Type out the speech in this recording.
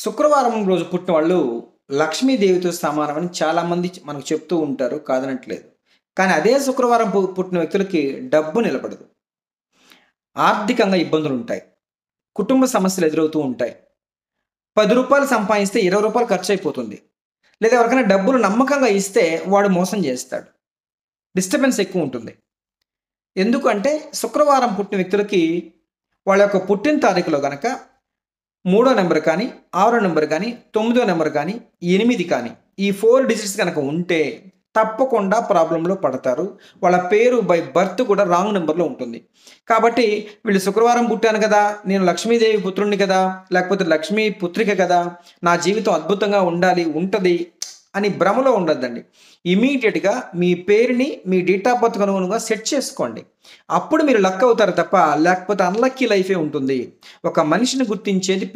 శుక్రవారం రోజు పుట్టిన వాళ్ళు లక్ష్మీదేవితో సమానమని చాలామంది మనకు చెప్తూ ఉంటారు కాదనట్లేదు. కానీ అదే శుక్రవారం పుట్టిన వ్యక్తులకి డబ్బు నిలబడదు. ఆర్థికంగా ఇబ్బందులు ఉంటాయి. కుటుంబ సమస్యలు ఎదురవుతూ ఉంటాయి. పది రూపాయలు సంపాదిస్తే ఇరవై రూపాయలు ఖర్చు అయిపోతుంది లేదా ఎవరికైనా డబ్బులు నమ్మకంగా ఇస్తే వాడు మోసం చేస్తాడు. డిస్టర్బెన్స్ ఎక్కువ ఉంటుంది. ఎందుకంటే శుక్రవారం పుట్టిన వ్యక్తులకి వాళ్ళ యొక్క పుట్టిన తారీఖులో కనుక మూడో నెంబర్ కానీ ఆరో నెంబర్ కానీ తొమ్మిదో నెంబర్ కానీ ఎనిమిది కానీ ఈ ఫోర్ డిజిట్స్ కనుక ఉంటే తప్పకుండా ప్రాబ్లంలో పడతారు. వాళ్ళ పేరు బై బర్త్ కూడా రాంగ్ నెంబర్లో ఉంటుంది. కాబట్టి వీళ్ళు శుక్రవారం పుట్టాను కదా నేను లక్ష్మీదేవి పుత్రుణ్ణి కదా లేకపోతే లక్ష్మీ పుత్రిక కదా నా జీవితం అద్భుతంగా ఉండాలి ఉంటుంది అని భ్రమలో ఉండద్దండి. ఇమీడియట్గా మీ పేరుని మీ డేట్ ఆఫ్ బర్త్ అనుగుణంగా సెట్ చేసుకోండి. అప్పుడు మీరు లక్ అవుతారు తప్ప లేకపోతే అన్లక్కీ లైఫే ఉంటుంది. ఒక మనిషిని గుర్తించేది